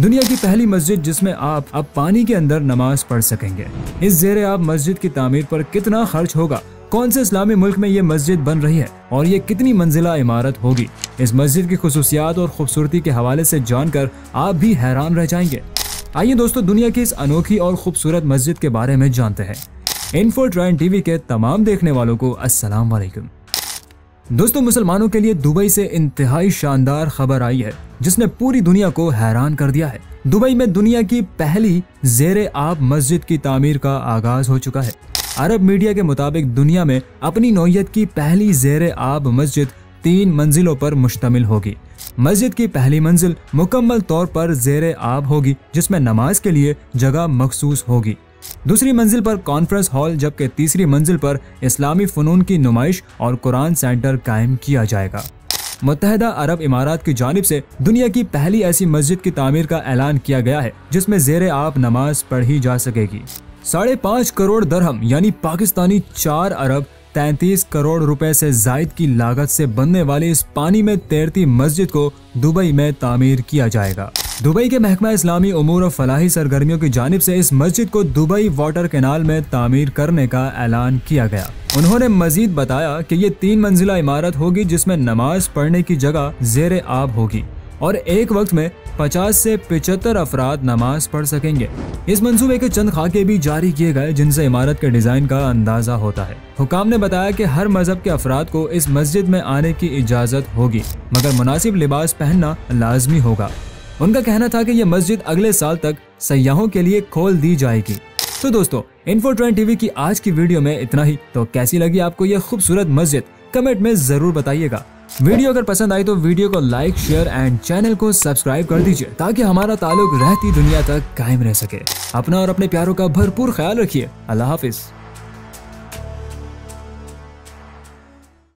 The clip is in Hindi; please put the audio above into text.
दुनिया की पहली मस्जिद जिसमें आप अब पानी के अंदर नमाज़ पढ़ सकेंगे। इस जेर आप मस्जिद की तामीर पर कितना खर्च होगा? कौन से इस्लामी मुल्क में ये मस्जिद बन रही है? और ये कितनी मंजिला इमारत होगी? इस मस्जिद की खसूसियात और खूबसूरती के हवाले से जानकर आप भी हैरान रह जाएँगे। आइए दोस्तों, दुनिया की इस अनोखी और खूबसूरत मस्जिद के बारे में जानते हैं। इन्फो ट्रेंड टीवी के तमाम देखने वालों को वालेकुम। दोस्तों, मुसलमानों के लिए दुबई से इंतहाई शानदार खबर आई है, जिसने पूरी दुनिया को हैरान कर दिया है। दुबई में दुनिया की पहली जेर आब मस्जिद की तामीर का आगाज़ हो चुका है। अरब मीडिया के मुताबिक दुनिया में अपनी नौयत की पहली जेर आब मस्जिद तीन मंजिलों पर मुश्तमिल होगी। मस्जिद की पहली मंजिल मुकम्मल तौर पर जेर आब होगी, जिसमें नमाज़ के लिए जगह मखसूस होगी। दूसरी मंजिल पर कॉन्फ्रेंस हॉल जबकि तीसरी मंजिल पर इस्लामी फ़नून की नुमाइश और कुरान सेंटर कायम किया जाएगा। मुतहदा अरब इमारात की जानब से दुनिया की पहली ऐसी मस्जिद की तामीर का ऐलान किया गया है, जिसमें जेर आप नमाज़ पढ़ी जा सकेगी। साढ़े पाँच करोड़ दरहम, यानी पाकिस्तानी चार अरब तैतीस करोड़ रुपए से जायद की लागत से बनने वाली इस पानी में तैरती मस्जिद को दुबई में तामीर किया जाएगा। दुबई के महकमा इस्लामी उमूर और फलाही सरगर्मियों की जानब से इस मस्जिद को दुबई वाटर कैनाल में तामीर करने का ऐलान किया गया। उन्होंने मजीद बताया कि ये तीन मंजिला इमारत होगी जिसमें नमाज़ पढ़ने की जगह जेर आब होगी और एक वक्त में 50 से 75 अफराद नमाज़ पढ़ सकेंगे। इस मंसूबे के चंद खाके भी जारी किए गए, जिनसे इमारत के डिज़ाइन का अंदाज़ा होता है। हुकाम ने बताया कि हर मज़हब के अफराद को इस मस्जिद में आने की इजाज़त होगी, मगर मुनासिब लिबास पहनना लाजमी होगा। उनका कहना था कि यह मस्जिद अगले साल तक सयाहों के लिए खोल दी जाएगी। तो दोस्तों इन्फो ट्रेंड टीवी की आज की वीडियो में इतना ही। तो कैसी लगी आपको ये खूबसूरत मस्जिद? कमेंट में ज़रूर बताइएगा। वीडियो अगर पसंद आई तो वीडियो को लाइक शेयर एंड चैनल को सब्सक्राइब कर दीजिए, ताकि हमारा ताल्लुक रहती दुनिया तक कायम रह सके। अपना और अपने प्यारों का भरपूर ख्याल रखिए। अल्लाह हाफिज।